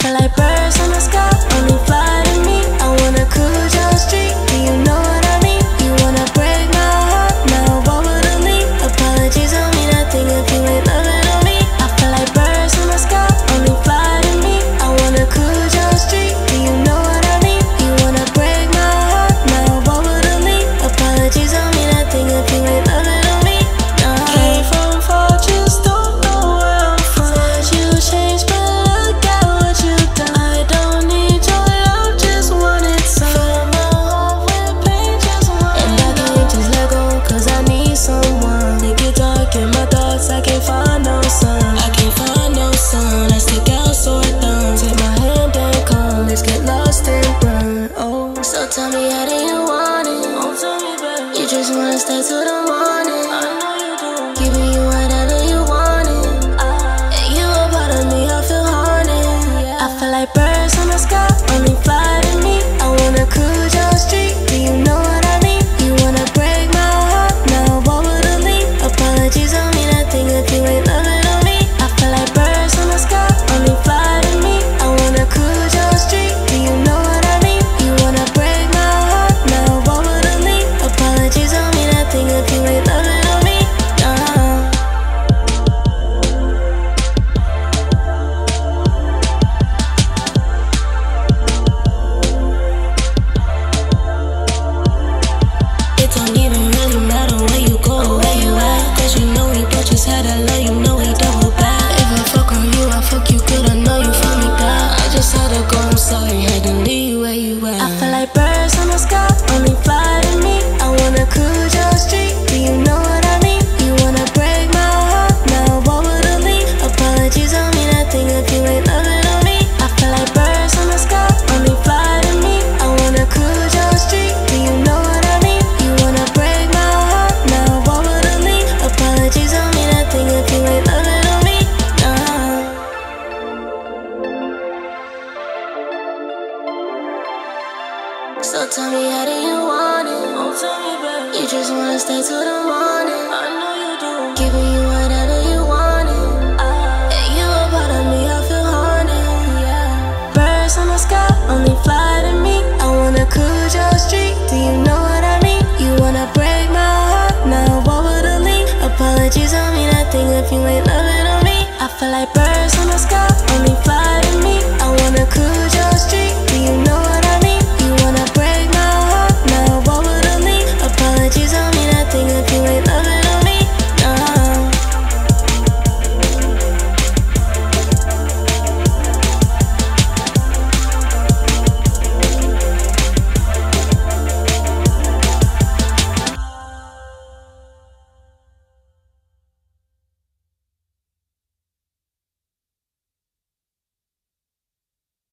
Till I burst in the sky. lost and burned. Oh, so tell me how do you want it? Oh, you just wanna stay till the morning. tell me how do you want it? Don't tell me, baby. You just wanna stay till the morning. I know you do. Giving you whatever you want it. Uh, ah. and you a part of me, I feel haunted. Yeah. Birds in the sky only fly to me. I wanna cruise your street. Do you know what I mean? You wanna break my heart? Now what would I leave? Apologies on mean nothing if you ain't loving on me. I feel like birds in the sky only fly.